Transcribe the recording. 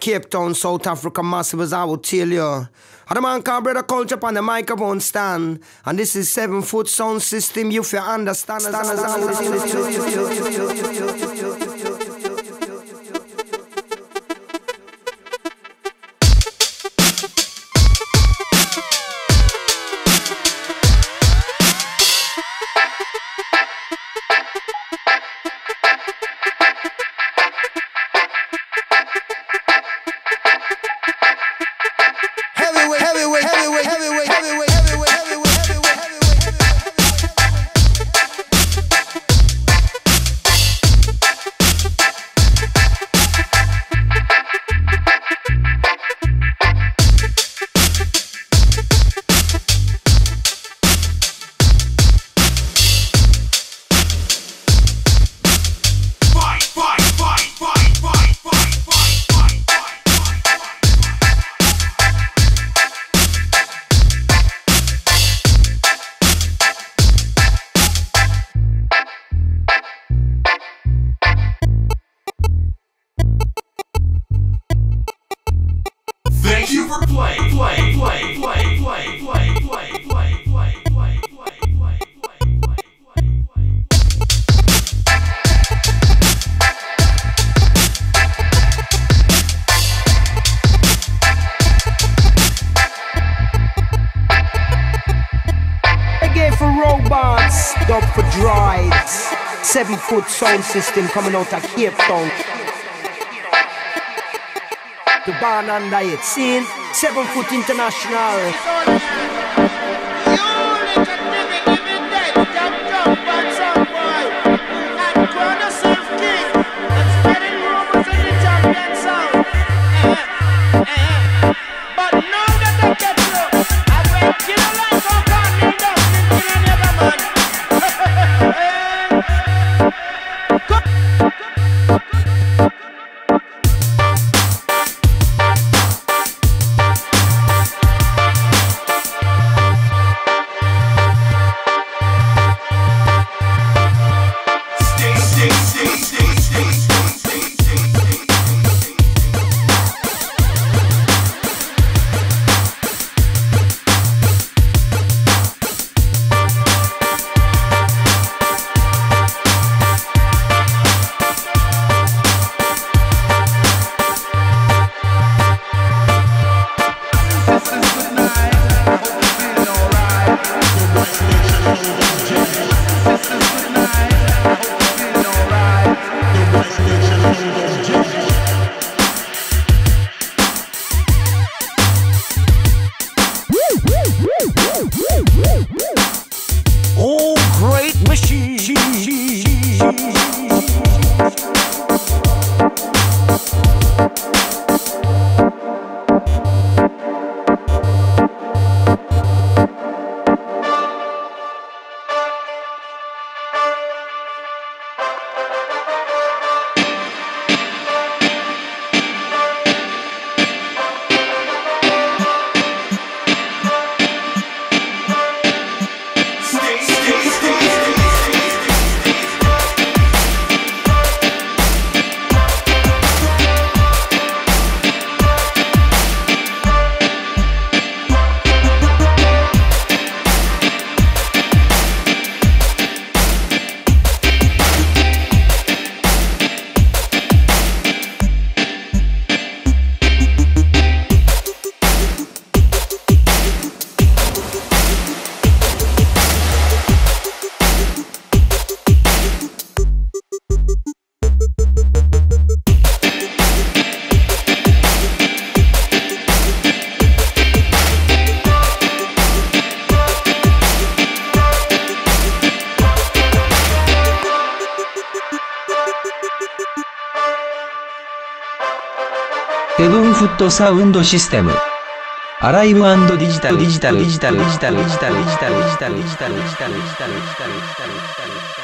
Cape Town, South Africa, massive as I will tell you. And the man called Brother Culture on the microphone stand. And this is seven foot sound system. You feel understand. Foot sound system coming out of Cape Town. The band under it, seeing seven foot international. ti. ヘブンフットサウンドシステムアライブディジタルデジタルディジタルディジタルディジタルディジタルディジタルディジタルディジタルディジタルディジタルディジタルディジタルディジタルディジタル